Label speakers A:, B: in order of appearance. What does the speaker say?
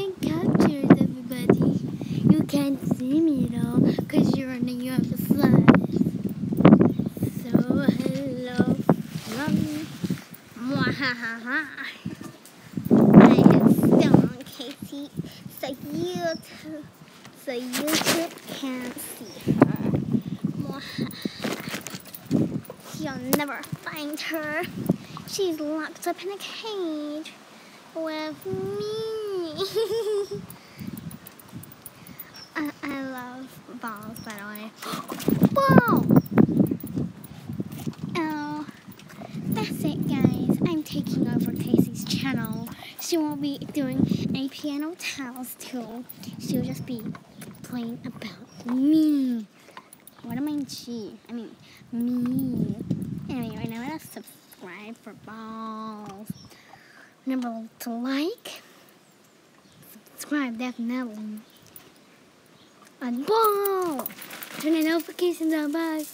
A: Can't capture everybody. You can't see me though, because you're in the of. So, hello from Mwahaha. I am still on so you, so YouTube can't see her. Mwahaha. You'll never find her. She's locked up in a cage with balls, by the way. Ball! Oh, that's it, guys. I'm taking over Casey's channel. She won't be doing a piano tiles too. She'll just be playing about me. What am I, mean, She? I mean me. Anyway, right now, let's subscribe for balls. Remember to like, subscribe definitely. And ball! Turn the notifications on, bye.